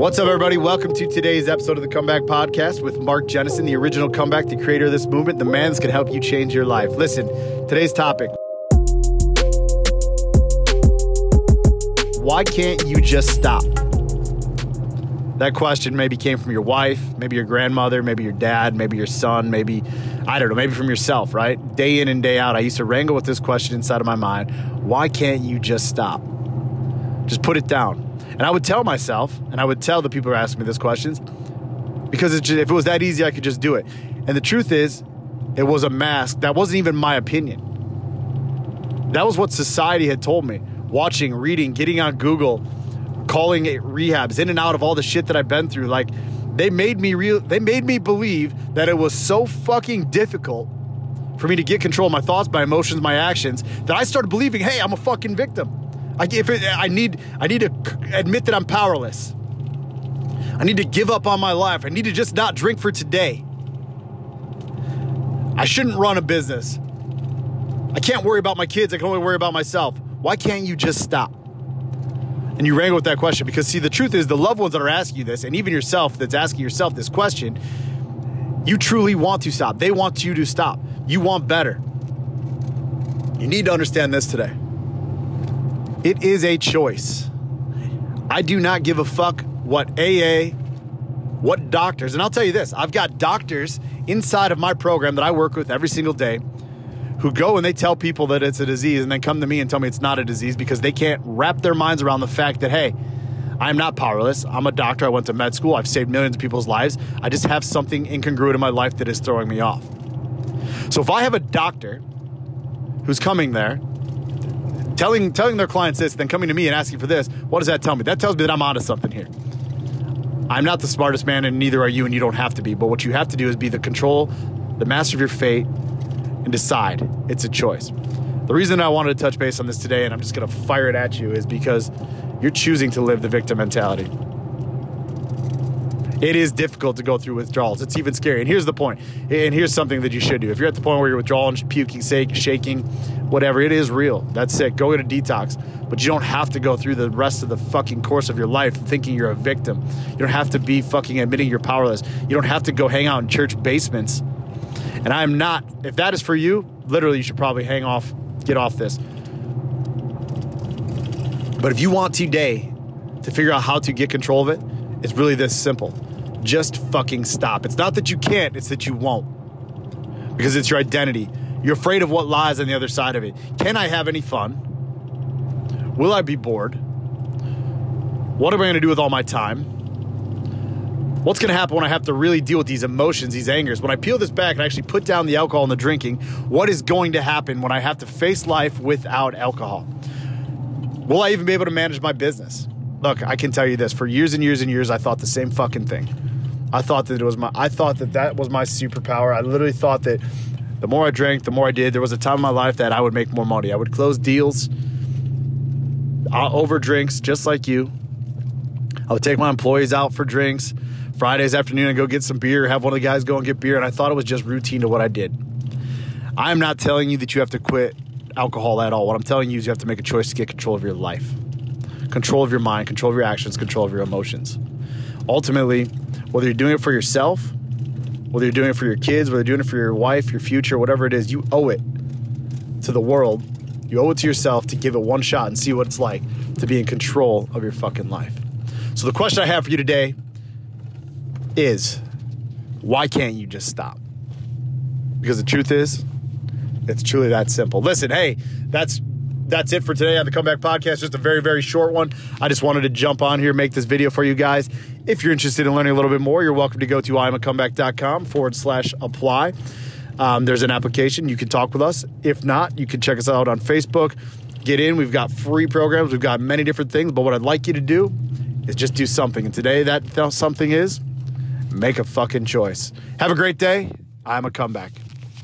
What's up, everybody? Welcome to today's episode of the Comeback Podcast with Mark Jennison, the original comeback, the creator of this movement, the man that's going to help you change your life. Listen, today's topic Why can't you just stop? That question maybe came from your wife, maybe your grandmother, maybe your dad, maybe your son, maybe, I don't know, maybe from yourself, right? Day in and day out, I used to wrangle with this question inside of my mind Why can't you just stop? Just put it down. And I would tell myself, and I would tell the people who asking me these questions, because just, if it was that easy, I could just do it. And the truth is, it was a mask. That wasn't even my opinion. That was what society had told me. Watching, reading, getting on Google, calling it rehabs, in and out of all the shit that I've been through. Like, they made me real. They made me believe that it was so fucking difficult for me to get control of my thoughts, my emotions, my actions that I started believing, hey, I'm a fucking victim. I, if it, I need, I need to admit that I'm powerless. I need to give up on my life. I need to just not drink for today. I shouldn't run a business. I can't worry about my kids. I can only worry about myself. Why can't you just stop? And you wrangle with that question because, see, the truth is, the loved ones that are asking you this, and even yourself that's asking yourself this question, you truly want to stop. They want you to stop. You want better. You need to understand this today. It is a choice. I do not give a fuck what AA, what doctors, and I'll tell you this I've got doctors inside of my program that I work with every single day who go and they tell people that it's a disease and then come to me and tell me it's not a disease because they can't wrap their minds around the fact that, hey, I'm not powerless. I'm a doctor. I went to med school. I've saved millions of people's lives. I just have something incongruent in my life that is throwing me off. So if I have a doctor who's coming there telling telling their clients this, then coming to me and asking for this, what does that tell me? That tells me that I'm onto something here. I'm not the smartest man, and neither are you, and you don't have to be. But what you have to do is be the control, the master of your fate, and decide. It's a choice. The reason I wanted to touch base on this today, and I'm just going to fire it at you, is because you're choosing to live the victim mentality. It is difficult to go through withdrawals. It's even scary. And here's the point. And here's something that you should do. If you're at the point where you're withdrawing, puking, shaking, whatever, it is real. That's it. Go get a detox. But you don't have to go through the rest of the fucking course of your life thinking you're a victim. You don't have to be fucking admitting you're powerless. You don't have to go hang out in church basements. And I'm not, if that is for you, literally, you should probably hang off, get off this. But if you want today to figure out how to get control of it, it's really this simple. Just fucking stop. It's not that you can't, it's that you won't. Because it's your identity. You're afraid of what lies on the other side of it. Can I have any fun? Will I be bored? What am I going to do with all my time? What's going to happen when I have to really deal with these emotions, these angers? When I peel this back and actually put down the alcohol and the drinking, what is going to happen when I have to face life without alcohol? Will I even be able to manage my business? Look, I can tell you this: for years and years and years, I thought the same fucking thing. I thought that it was my. I thought that that was my superpower. I literally thought that the more I drank, the more I did. There was a time in my life that I would make more money. I would close deals over drinks, just like you. I would take my employees out for drinks. Fridays afternoon, and go get some beer, have one of the guys go and get beer, and I thought it was just routine to what I did. I'm not telling you that you have to quit alcohol at all. What I'm telling you is you have to make a choice to get control of your life control of your mind, control of your actions, control of your emotions. Ultimately, whether you're doing it for yourself, whether you're doing it for your kids, whether you're doing it for your wife, your future, whatever it is, you owe it to the world. You owe it to yourself to give it one shot and see what it's like to be in control of your fucking life. So, the question I have for you today is why can't you just stop? Because the truth is, it's truly that simple. Listen, hey, that's that's it for today on the Comeback Podcast. Just a very, very short one. I just wanted to jump on here, make this video for you guys. If you're interested in learning a little bit more, you're welcome to go to iamacomeback.com forward slash apply. Um, there's an application. You can talk with us. If not, you can check us out on Facebook. Get in. We've got free programs. We've got many different things. But what I'd like you to do is just do something. And today, that something is make a fucking choice. Have a great day. I'm a comeback.